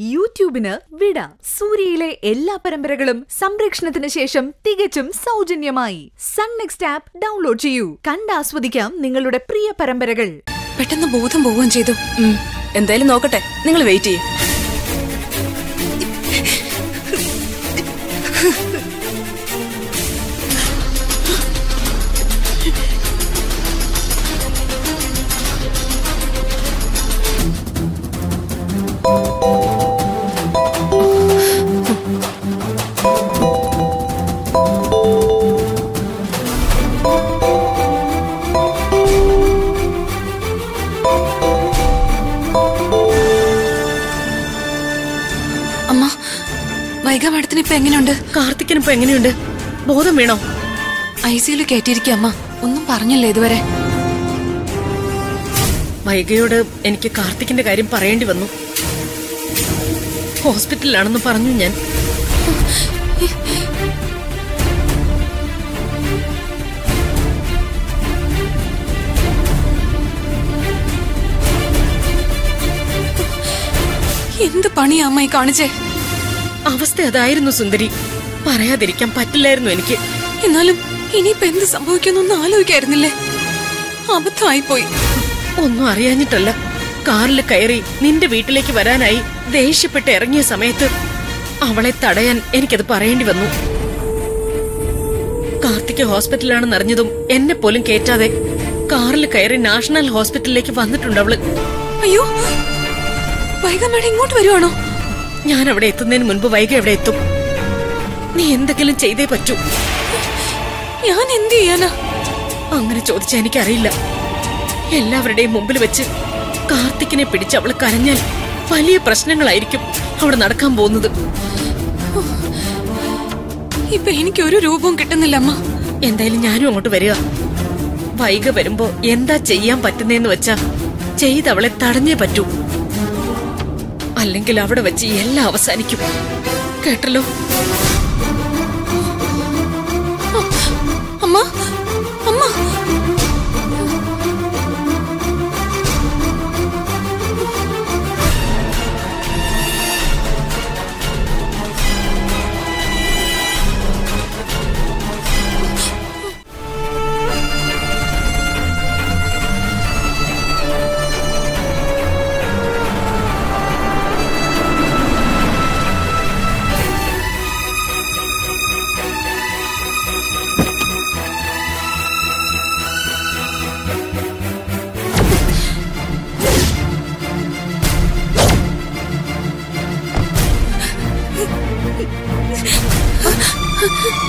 യൂട്യൂബിന് വിട. സൂര്യയിലെ എല്ലാ പരമ്പരകളും സംരക്ഷണത്തിന് ശേഷം തികച്ചും സൗജന്യമായി. സൺ നെക്സ്റ്റ് ആപ്പ് ഡൗൺലോഡ് ചെയ്യൂ കണ്ടാസ്വദിക്കാം നിങ്ങളുടെ പ്രിയ പരമ്പരകൾ. പെട്ടെന്ന് ബോധം പോവുകയും ചെയ്തു. എന്തായാലും നോക്കട്ടെ. നിങ്ങൾ വെയിറ്റ് ചെയ്യും. അമ്മ വൈഗ മാഡത്തിന് ഇപ്പൊ എങ്ങനെയുണ്ട്? കാർത്തിക്കിന് ഇപ്പൊ എങ്ങനെയുണ്ട്? ബോധം വീണോ? ഐ സിയിൽ കയറ്റിയിരിക്കുക അമ്മ. ഒന്നും പറഞ്ഞില്ല ഇതുവരെ? വൈഗയോട് എനിക്ക് കാർത്തിക്കിന്റെ കാര്യം പറയേണ്ടി വന്നു. ഹോസ്പിറ്റലിലാണെന്ന് പറഞ്ഞു ഞാൻ. എന്ത് പണി അമ്മയെ കാണിച്ചേ? അവസ്ഥ അതായിരുന്നു സുന്ദരി. പറയാതിരിക്കാൻ പറ്റില്ലായിരുന്നു എനിക്ക്. എന്നാലും ഇനിയിപ്പോ എന്ത് സംഭവിക്കുന്നൊന്നും ആലോചിക്കായിരുന്നില്ലേ? അബദ്ധമായി പോയി ഒന്നും അറിയാഞ്ഞിട്ടല്ല. കാറിൽ കയറി നിന്റെ വീട്ടിലേക്ക് വരാനായി ദേഷ്യപ്പെട്ട് ഇറങ്ങിയ സമയത്ത് അവളെ തടയാൻ എനിക്കത് പറയേണ്ടി വന്നു. കാർത്തിക് ഹോസ്പിറ്റലിലാണെന്ന് അറിഞ്ഞതും എന്നെ പോലും കേറ്റാതെ കാറിൽ കയറി നാഷണൽ ഹോസ്പിറ്റലിലേക്ക് വന്നിട്ടുണ്ട് അവൾ. അയ്യോ വൈഗ മാഡം ഇങ്ങോട്ട് വരുവാണോ? ഞാൻ അവിടെ എത്തുന്നതിന് മുൻപ് വൈകി എവിടെ എത്തും. നീ എന്തെങ്കിലും ചെയ്തേ പറ്റൂ. ഞാൻ എന്ത് ചെയ്യാനാ? അങ്ങനെ ചോദിച്ചാ എനിക്കറിയില്ല. എല്ലാവരുടെയും മുമ്പിൽ വെച്ച് കാർത്തിക്കിനെ പിടിച്ച് അവൾ കരഞ്ഞാൽ വലിയ പ്രശ്നങ്ങളായിരിക്കും അവിടെ നടക്കാൻ പോകുന്നത്. ഇപ്പൊ എനിക്ക് ഒരു രൂപവും കിട്ടുന്നില്ല അമ്മ എന്തായാലും ഞാനും അങ്ങോട്ട് വരിക. വൈക വരുമ്പോ എന്താ ചെയ്യാൻ പറ്റുന്നേന്ന് വെച്ചാ ചെയ്ത് അവളെ തടഞ്ഞേ പറ്റൂ. അല്ലെങ്കിൽ അവിടെ വെച്ച് എല്ലാം അവസാനിക്കും. കേട്ടല്ലോ? അമ്മ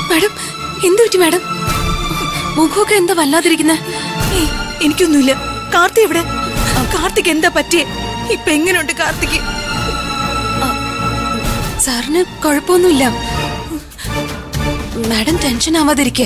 മാഡം എന്തു പറ്റി മാഡം? മുഖമൊക്കെ എന്താ വല്ലാതിരിക്കുന്നെ? എനിക്കൊന്നുമില്ല. കാർത്തി എവിടെ? കാർത്തിക് എന്താ പറ്റിയേ? ഇപ്പൊ എങ്ങനെയുണ്ട് കാർത്തിക് സാറിന് കുഴപ്പമൊന്നുമില്ല. Madam tension ആവാതിരിക്കെ